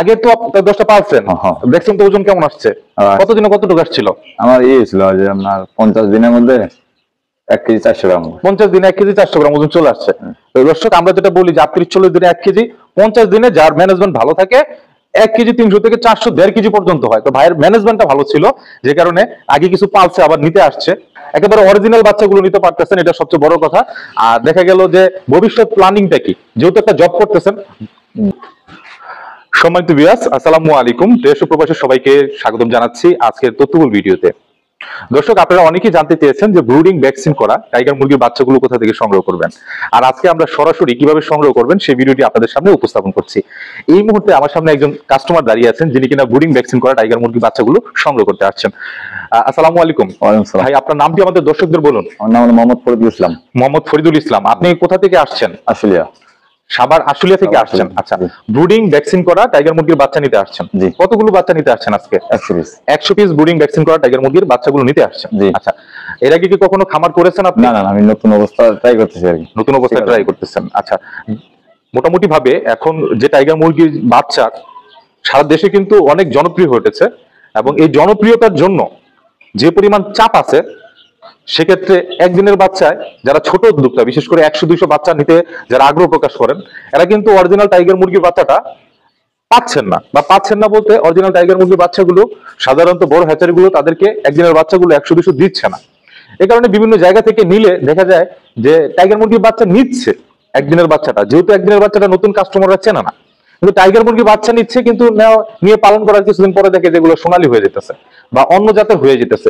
আগে তো দশটা পারছেন। হ্যাঁ, হ্যাঁ। দেখছেন তো ওজন কেমন আসছে? আহ, কতদিনে কতটুকু আসছিল? আমার ইয়ে ছিল যে আপনার পঞ্চাশ দিনের মধ্যে এক কেজি চারশো গ্রাম। পঞ্চাশ দিনে এক কেজি চারশো গ্রাম ওজন চলে আসছে। দর্শক আমরা যেটা বলি যে আটত্রিশ চল্লিশ দিনে এক কেজি পঞ্চাশ দিনে যার ম্যানেজমেন্ট ভালো থাকে এক কেজি তিনশো থেকে চারশো দেড় কেজি পর্যন্ত হয়। তো ভাইয়ের ম্যানেজমেন্টটা ভালো ছিল যে কারণে আগে কিছু পালছে আবার নিতে আসছে। একেবারে অরিজিনাল বাচ্চাগুলো নিতে পারতেছেন এটা সবচেয়ে বড় কথা। আর দেখা গেল যে ভবিষ্যৎ প্ল্যানিংটা কি? যেহেতু একটা জব করতেছেন সম্মানিত বিয়াস আসসালামু আলাইকুম। দেশ ও প্রবাসী সবাইকে স্বাগতম জানাচ্ছি আজকের তথ্যবুল ভিডিওতে। দর্শক আপনারা অনেকেই জানতে চেয়েছেন যে ব্রুডিং ভ্যাকসিন করা টাইগার মুরগির বাচ্চাগুলো কোথা থেকে সংগ্রহ করবেন। আর আজকে আমরা সরাসরি কীভাবে সংগ্রহ করবেন সেই ভিডিওটি আপনাদের সামনে উপস্থাপন করছি। এই মুহূর্তে আমার সামনে একজন কাস্টমার দাঁড়িয়ে আছেন যিনি কিনা ব্রুডিং ভ্যাকসিন করা টাইগার মুরগির বাচ্চাগুলো সংগ্রহ করতে আসছেন। আসসালামু আলাইকুম। ভাই আপনার নামটি আমাদের দর্শকদের বলুন? আমার নাম হলো মোহাম্মদ ফরিদুল ইসলাম। মোহাম্মদ ফরিদুল ইসলাম আপনি কোথা থেকে আসছেন? আশুলিয়া। সাবার আশুলিয়া থেকে আসছেন। আচ্ছা ব্রুডিং ভ্যাকসিন করা টাইগার মুরগির বাচ্চা নিতে আসছেন। জি। কতগুলো বাচ্চা নিতে আসছেন আজকে? একশো পিস ব্রুডিং ভ্যাকসিন করা টাইগার মুরগির বাচ্চাগুলো নিতে আসছেন। আচ্ছা এর আগে কি কখনো খামার করেছেন আপনি? না না আমি নতুন অবস্থা ট্রাই করতেছি আর কি। নতুন আছে। ট্রাই করতেছেন। আচ্ছা মোটামুটি ভাবে এখন যে টাইগার মুরগির বাচ্চা সারা দেশে কিন্তু অনেক জনপ্রিয় হয়ে উঠেছে এবং এই জনপ্রিয়তার জন্য যে পরিমাণ চাপ আছে সেক্ষেত্রে একদিনের বাচ্চায় যারা ছোট উদ্যোক্তা, বিশেষ করে একশো, দুইশো বাচ্চা নিতে যারা আগ্রহ প্রকাশ করেন, এরা কিন্তু অরিজিনাল টাইগার মুরগির বাচ্চাটা পাচ্ছেন না। বা পাচ্ছেন না বলতে অরিজিনাল টাইগার মুরগির বাচ্চাগুলো, সাধারণত বড় হ্যাচারিগুলো তাদেরকে একদিনের বাচ্চাগুলো একশো দুশো দিচ্ছে না। এ কারণে বিভিন্ন জায়গা থেকে নিলে দেখা যায় যে টাইগার মুরগির বাচ্চা নিচ্ছে একদিনের বাচ্চাটা, যেহেতু একদিনের বাচ্চাটা নতুন কাস্টমাররা চেনে না। কিন্তু টাইগার মুরগি বাচ্চা নিচ্ছে কিন্তু নিয়ে পালন করার কিছুদিন পরে দেখে যেগুলো সোনালি হয়ে যেতেছে বা অন্য জাতের হয়ে যেতেছে।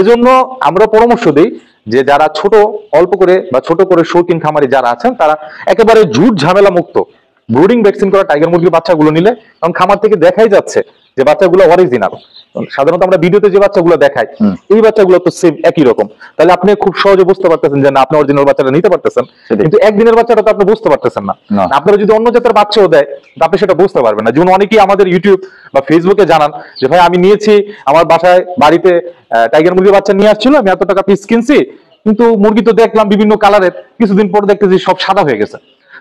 এজন্য আমরা পরামর্শ দিই যে যারা ছোট অল্প করে বা ছোট করে শৌখিন খামারি যারা আছেন তারা একেবারে জুট ঝামেলা মুক্ত ব্রুডিং ভ্যাকসিন করা টাইগার মুরগির বাচ্চাগুলো নিলে কারণ খামার থেকে দেখাই যাচ্ছে যে বাচ্চাগুলো অরিজিনাল সাধারণত আমরা ভিডিওতে যে বাচ্চাগুলো দেখাই এই বাচ্চাগুলো তো সেম একই রকম। তাহলে আপনি খুব সহজে বুঝতে পারতেছেন যে না আপনি অরিজিনাল বাচ্চাটা নিতে পারতেছেন কিন্তু একদিনের বাচ্চাটা তো আপনি বুঝতে পারতেছেন না। আপনারা যদি অন্য জাতের বাচ্চাও দেয় তা আপনি সেটা বুঝতে পারবেন না। যেমন অনেকেই আমাদের ইউটিউব বা ফেসবুকে জানান যে ভাই আমি নিয়েছি আমার বাসায় বাড়িতে টাইগার মুরগির বাচ্চা নিয়ে আসছিল আমি এত টাকা পিস কিনছি কিন্তু মুরগি তো দেখলাম বিভিন্ন কালারের কিছুদিন পর দেখতেছি সব সাদা হয়ে গেছে।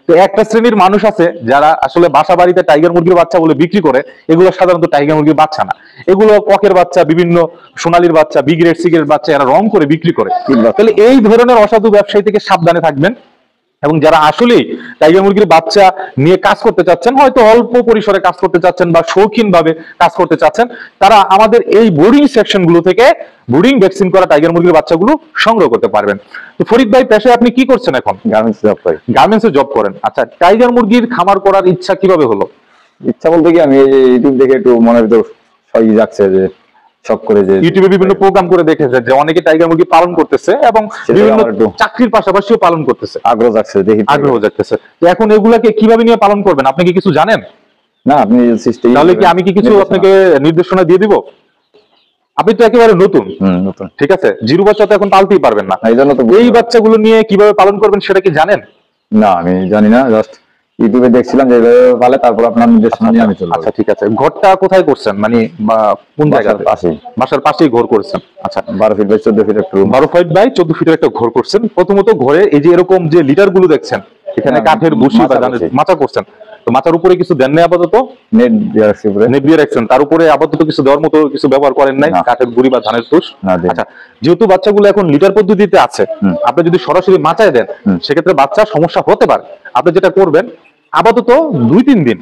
তো একটা শ্রেণির মানুষ আছে যারা আসলে বাসা বাড়িতে টাইগার মুরগির বাচ্চা বলে বিক্রি করে এগুলো সাধারণত টাইগার মুরগির বাচ্চা না। এগুলো ককের বাচ্চা বিভিন্ন সোনালির বাচ্চা বিগ্রেড গ্রেড সি গ্রেড বাচ্চা এরা রং করে বিক্রি করে। তাহলে এই ধরনের অসাধু ব্যবসায়ী থেকে সাবধানে থাকবেন। এবং যারা আসলেই টাইগার মুরগির বাচ্চা নিয়ে কাজ করতে চাচ্ছেন হয়তো অল্প পরিসরে কাজ করতে চাচ্ছেন বা শৌখিন ভাবে কাজ করতে চাচ্ছেন তারা আমাদের এই বোর্ডিং সেকশনগুলো থেকে বোর্ডিং ভ্যাকসিন করা টাইগার মুরগির বাচ্চাগুলো সংগ্রহ করতে পারবেন। তো ফরিদ ভাই পেশায় আপনি কি করছেন এখন? গার্মেন্টস জব করি। গার্মেন্টসে জব করেন। আচ্ছা টাইগার মুরগির খামার করার ইচ্ছা কীভাবে হলো? ইচ্ছা বলতে কি আমি ইউটিউব দেখে একটু মনের ভিতর সবই যাচ্ছে যে শখ করে যে ইউটিউবে বিভিন্ন প্রোগ্রাম করে দেখেছে যে অনেকে টাইগার মুরগি পালন করতেছে এবং বিভিন্ন চাকরির পাশাপাশিও পালন করতেছে। আগ্রহ দেখি আগ্রহ এখন এগুলাকে কীভাবে নিয়ে পালন করবেন? আপনি কি কিছু জানেন? না আপনি সিস্টেম তাহলে কি আমি কি কিছু আপনাকে নির্দেশনা দিয়ে দিব? আপনি তো একেবারে নতুন। হুম নতুন। ঠিক আছে? জিরো বাচ্চা তো এখন পালতেই পারবেন না। এই জন্য তো এই বাচ্চাগুলো নিয়ে কীভাবে পালন করবেন সেটা কি জানেন? না আমি জানি না জাস্ট ইউটিউবে দেখছিলাম যে ভালো তারপর আপনার নিজস্ব নিয়ে আমি চলে আচ্ছা ঠিক আছে। ঘরটা কোথায় করছেন? মানে কোন জায়গার জায়গাতে পাশেই। বাসার পাশেই ঘর করছেন? আচ্ছা। বারো ফিট বাই চোদ্দ ফিট একটা বারো ফিট বাই চোদ্দ ফিটের একটা ঘর করছেন। প্রথমত ঘরে এই যে এরকম যে লিটারগুলো দেখছেন এখানে হ্যাঁ, কাঠের বসি বা মাথা মাচা করছেন। তো মাচার উপরে কিছু দেন নাই আপাতত? রাখছেন। তার উপরে আপাতত কিছু দেওয়ার মতো কিছু ব্যবহার করেন নাই কাঠের গুড়ি বা ধানের তুষ। আচ্ছা যেহেতু বাচ্চাগুলো এখন লিটার পদ্ধতিতে আছে আপনি যদি সরাসরি মাচায় দেন সেক্ষেত্রে বাচ্চার সমস্যা হতে পারে। আপনি যেটা করবেন আপাতত দুই তিন দিন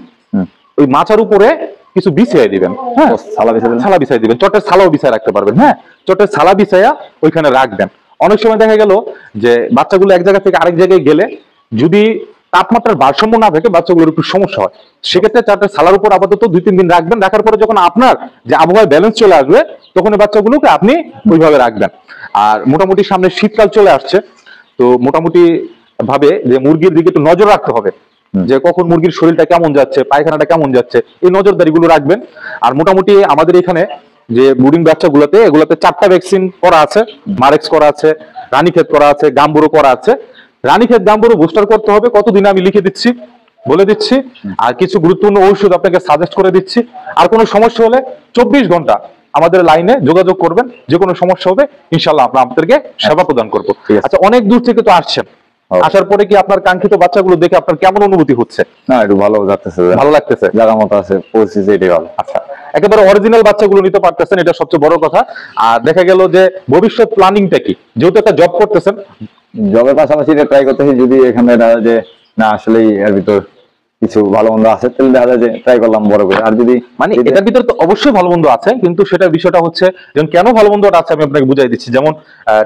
ওই মাচার উপরে কিছু বিছিয়ে দিবেন। হ্যাঁ ছালা বিছাই দিবেন। চটের ছালাও বিছায় রাখতে পারবেন। হ্যাঁ চটের ছালা বিছাইয়া ওইখানে রাখবেন। অনেক সময় দেখা গেল যে বাচ্চাগুলো এক জায়গা থেকে আরেক জায়গায় গেলে যদি তাপমাত্রার ভারসাম্য না থাকে বাচ্চাগুলোর একটু সমস্যা হয়। সেক্ষেত্রে চারটে ছালার উপর আপাতত দুই তিন দিন রাখবেন। রাখার পরে যখন আপনার যে আবহাওয়ার ব্যালেন্স চলে আসবে তখন এই বাচ্চাগুলোকে আপনি ওইভাবে রাখবেন। আর মোটামুটি সামনে শীতকাল চলে আসছে তো মোটামুটি ভাবে যে মুরগির দিকে একটু নজর রাখতে হবে। যে কখন মুরগির শরীরটা কেমন যাচ্ছে পায়খানাটা কেমন যাচ্ছে এই নজরদারিগুলো রাখবেন। আর মোটামুটি আমাদের এখানে যে ব্রুডিং বাচ্চাগুলোতে এগুলোতে চারটা ভ্যাকসিন করা আছে। মারেক্স করা আছে রানীক্ষেত করা আছে গাম্বুরো করা আছে। রানীক্ষেত গাম্বুরো বুস্টার করতে হবে। কতদিন আমি লিখে দিচ্ছি বলে দিচ্ছি। আর কিছু গুরুত্বপূর্ণ ঔষধ আপনাকে সাজেস্ট করে দিচ্ছি। আর কোনো সমস্যা হলে চব্বিশ ঘণ্টা আমাদের লাইনে যোগাযোগ করবেন। যে কোনো সমস্যা হবে ইনশাল্লাহ আমরা আপনাদেরকে সেবা প্রদান করব। ঠিক আছে। আচ্ছা অনেক দূর থেকে তো আসছেন। হ্যাঁ। আসার পরে কি আপনার কাঙ্ক্ষিত বাচ্চাগুলো দেখে আপনার কেমন অনুভূতি হচ্ছে? না একটু ভালো যাচ্ছে ভালো লাগতেছে? জায়গা মতো আছে পরিস্থিতি এটাই ভালো। আচ্ছা। একেবারে অরিজিনাল বাচ্চাগুলো নিতে পারতেছেন এটা সবচেয়ে বড় কথা। আর দেখা গেল যে ভবিষ্যৎ প্ল্যানিংটা কি? যেহেতু একটা জব করতেছেন। জবের পাশাপাশি ট্রাই করতেছি যদি এখানে যে না আসলেই এর ভিতর কিছু ভালো মন্দ আছে তাহলে দেখা যায় যে ট্রাই করলাম বড় করে। আর যদি মানে এটার ভিতরে তো অবশ্যই ভালো মন্দ আছে কিন্তু সেটা বিষয়টা হচ্ছে যেমন কেন ভালো মন্দটা আছে আমি আপনাকে বুঝাই দিচ্ছি। যেমন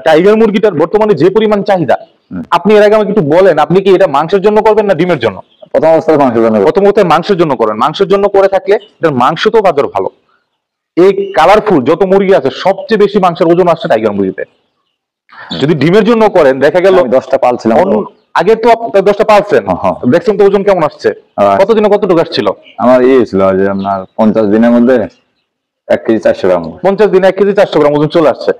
টাইগার মুরগিটার বর্তমানে যে পরিমাণ চাহিদা আপনি এর আগে আমাকে একটু বলেন আপনি কি এটা মাংসের জন্য করবেন না ডিমের জন্য? প্রথম অবস্থায় মাংসের জন্য প্রথমত মাংসের জন্য করেন। মাংসের জন্য করে থাকলে এটার মাংস তো ভালো। এই কালারফুল যত মুরগি আছে সবচেয়ে বেশি মাংসের ওজন আসছে টাইগার মুরগিতে। যদি ডিমের জন্য করেন দেখা গেল দশটা পালছিলাম। আগে তো দশটা পারছেন হ্যাঁ, হ্যাঁ। দেখছেন তো ওজন কেমন আসছে? হ্যাঁ। কতদিনে কতটুকু আসছিল? আমার ইয়ে ছিল যে আপনার পঞ্চাশ দিনের মধ্যে এক কেজি চারশো গ্রাম। পঞ্চাশ দিনে এক কেজি চারশো গ্রাম ওজন চলে আসছে।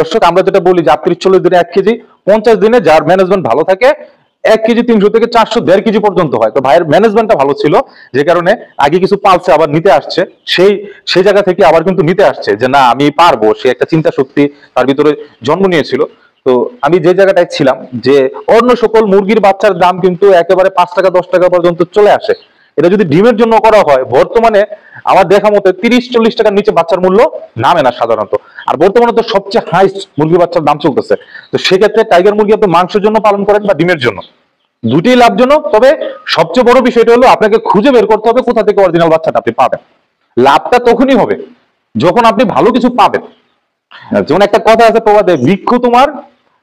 দর্শক আমরা যেটা বলি যে আটত্রিশ চল্লিশ দিনে এক কেজি পঞ্চাশ দিনে যার ম্যানেজমেন্ট ভালো থাকে এক কেজি তিনশো থেকে চারশো, দেড় কেজি পর্যন্ত হয়। তো ভাইয়ের ম্যানেজমেন্টটা ভালো ছিল, যে কারণে আগে কিছু পালছে আবার নিতে আসছে। সেই সেই জায়গা থেকে আবার কিন্তু নিতে আসছে যে, না, আমি পারব। সে একটা চিন্তা শক্তি তার ভিতরে জন্ম নিয়েছিল। তো আমি যে জায়গাটায় ছিলাম, যে অন্য সকল মুরগির বাচ্চার দাম কিন্তু একেবারে পাঁচ টাকা, দশ টাকা পর্যন্ত চলে আসে। এটা যদি ডিমের জন্য করা হয়, বর্তমানে আমার দেখা মতে তিরিশ, চল্লিশ টাকার নিচে বাচ্চার মূল্য নামে না সাধারণত। আর বর্তমানে তো সবচেয়ে হাইস্ট মুরগি বাচ্চার দাম চলতেছে। তো সেক্ষেত্রে টাইগার মুরগি আপনি মাংসের জন্য পালন করেন বা ডিমের জন্য? দুটোই লাভজনক তবে সবচেয়ে বড় বিষয়টা হলো আপনাকে খুঁজে বের করতে হবে কোথা থেকে অরিজিনাল বাচ্চাটা আপনি পাবেন। লাভটা তখনই হবে যখন আপনি ভালো কিছু পাবেন। যেমন একটা কথা আছে প্রবাদে বৃক্ষ তোমার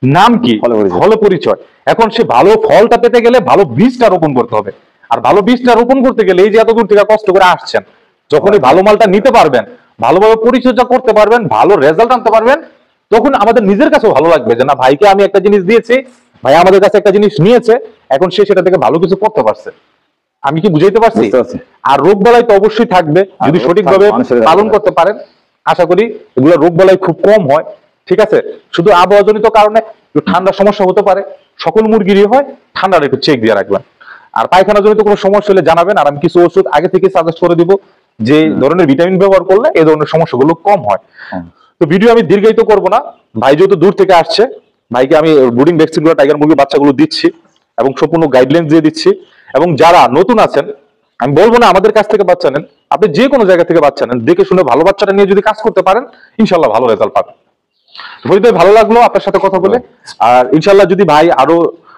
নাম কি? ভালো পরিচয়। এখন সে ভালো ফলটা পেতে গেলে ভালো বীজটা রোপণ করতে হবে। আর ভালো বীজটা রোপণ করতে গেলে এই যে এত দূর থেকে কষ্ট করে আসছেন যখনই ভালো মালটা নিতে পারবেন ভালোভাবে পরিচর্যা করতে পারবেন ভালো রেজাল্ট আনতে পারবেন তখন আমাদের নিজের কাছেও ভালো লাগবে যে না ভাইকে আমি একটা জিনিস দিয়েছি ভাই আমাদের কাছে একটা জিনিস নিয়েছে এখন সে সেটা থেকে ভালো কিছু করতে পারছে। আমি কি বুঝাইতে পারছি? আর রোগ বালাই তো অবশ্যই থাকবে যদি সঠিকভাবে কাছে পালন করতে পারেন আশা করি এগুলো রোগ বালাই খুব কম হয় ঠিক আছে? শুধু আবহাওয়াজনিত কারণে ঠান্ডার সমস্যা হতে পারে সকল মুরগিরই হয় ঠান্ডার একটু চেক দিয়ে রাখবেন। আর পায়খানা জনিত কোনো সমস্যা হলে জানাবেন আর আমি কিছু ওষুধ আগে থেকে সাজেস্ট করে দিব যে ধরনের ভিটামিন ব্যবহার করলে এই ধরনের সমস্যাগুলো কম হয়। তো ভিডিও আমি দীর্ঘায়িত করব না। ভাই যেহেতু দূর থেকে আসছে ভাইকে আমি ব্রুডিং ভ্যাকসিনগুলো টাইগার মুরগির বাচ্চাগুলো দিচ্ছি এবং সম্পূর্ণ গাইডলাইন দিয়ে দিচ্ছি। এবং যারা নতুন আছেন আমি বলব না আমাদের কাছ থেকে বাচ্চা নেন আপনি যে কোনো জায়গা থেকে বাচ্চা নেন দেখে শুনে ভালো বাচ্চাটা নিয়ে যদি কাজ করতে পারেন ইনশাল্লাহ ভালো রেজাল্ট পাবেন। ফরিদ ভাই ভালো লাগল আপনার সাথে কথা বলে। আর ইনশাল্লাহ যদি ভাই আরও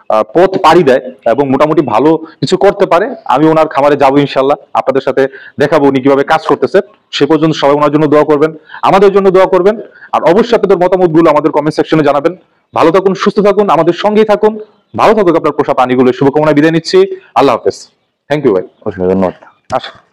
পথ পাড়ি দেয় এবং মোটামুটি ভালো কিছু করতে পারে। আমি ওনার খামারে যাব ইনশাল্লাহ আপনাদের সাথে দেখাবো উনি কীভাবে কাজ করতেছে। সে পর্যন্ত সবাই ওনার জন্য দোয়া করবেন আমাদের জন্য দোয়া করবেন। আর অবশ্যই আপনাদের মতামতগুলো আমাদের কমেন্ট সেকশনে জানাবেন। ভালো থাকুন সুস্থ থাকুন আমাদের সঙ্গেই থাকুন। ভালো থাকুক আপনার পোষা প্রাণীগুলো। শুভকামনা বিদায় নিচ্ছি। আল্লাহ হাফেজ। থ্যাংক ইউ ভাই। ধন্যবাদ। আসুন।